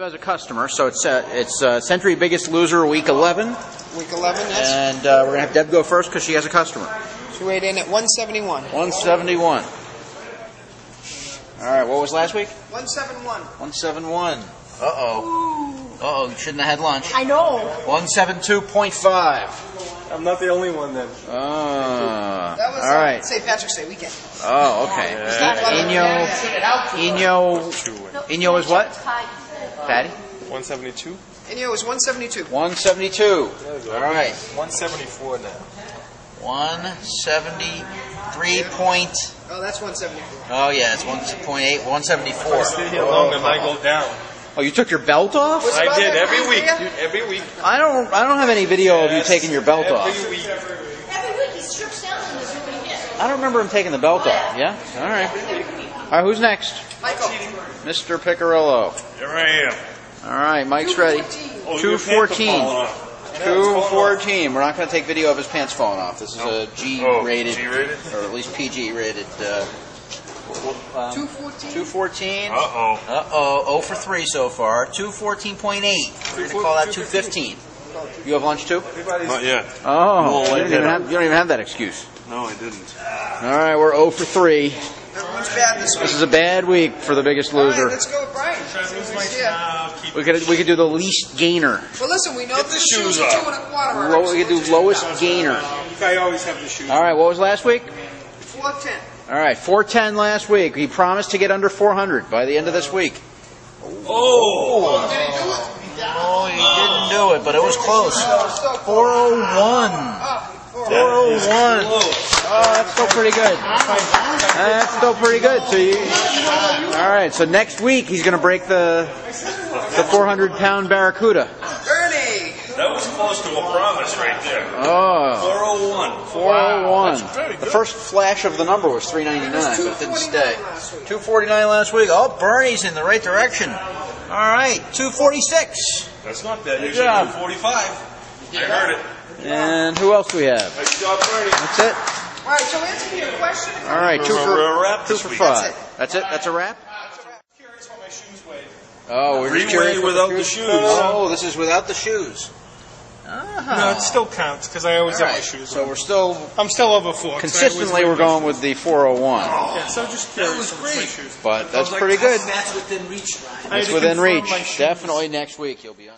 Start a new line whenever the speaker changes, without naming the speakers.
Deb has a customer, so it's uh, it's uh, Sentry Biggest Loser Week 11,
Week 11, yes.
and uh, we're gonna have Deb go first because she has a customer.
She weighed in at 171.
171. All right, what was last week?
171.
171. Uh oh. Uh oh, you shouldn't have had lunch.
I know.
172.5.
I'm not the only one then.
Ah.
That was
all right.
uh, St. Patrick's Day weekend.
Oh, okay. Inyo, Inyo, Inyo is what? Patty?
172?
Inyo is 172.
172. All right.
174 now.
173 point.
Oh, that's 174.
Oh yeah, it's 1.8, 174.
Stay here long, I might go down.
Oh, you took your belt off?
Was
I did every week, dude. Every week.
I don't. I don't have any video of you taking your belt off.
Every week.
Every week he strips down and there's nobody here.
I don't remember him taking the belt off. Yeah. All right. All right. Who's next?
Michael.
Mr. Picarillo.
Here I am.
All right. Mike's ready. 214. 214. We're not going to take video of his pants falling off. This is a G
Oh,
rated,
G-rated?
or at least PG rated. Uh, um,
214.
214.
Uh-oh.
Uh oh, 0 for 3 so far. 214.8. We're going to call that 215. You have lunch too?
Not yet.
Oh, you
I
don't, even
didn't.
have, you don't even have that excuse.
No, I didn't.
All right, we're 0 for 3.
Everyone's bad this week.
This is a bad week for the biggest
All right,
loser.
let's go with Brian. Yeah.
We could we could do the least gainer.
Well, listen, we know
Get
the,
the
shoes
shoes
are
off.
two and a quarter. are
Low, we could do
absolutely
lowest
$2,000.
gainer.
I always have the shoes.
All right, what was last week?
410.
All right, 410 last week. He promised to get under 400 by the end of this week.
Oh!
Oh, he didn't do it, but it was close. 401. 401. Oh, that's still pretty good. That's still pretty good. So you, all right. So next week he's going to break the the 400 pound barracuda.
Ernie.
That was close to a promise right there.
Oh,
401.
401. The first flash of the number was 399, but it didn't stay.
249 last week.
249 last week. Oh, Bernie's in the right direction. All right, 246.
That's not bad.
Good
Usually
job.
245. I heard it.
And who else do we have?
Nice job, Bernie.
That's it.
All right, so answer your question.
All right, two
We're-
for
a wrap
two for five. That's it. That's a wrap.
Uh, oh, curious what
Oh, we're
Three
just curious
way
what
without the shoes.
Oh, this is without the shoes. Uh-huh.
No, it still counts because I always
All
have my shoes.
so
on.
we're still
I'm still over four. 'cause I
consistently
always
we're
my
going with the 401,
shoes. Yeah, so just curious
was
with my
great.
shoes.
but that's pretty good.
That's within reach, Ryan.
I had
It's
to
within
confirm
reach.
my shoes.
Definitely next week you'll be on.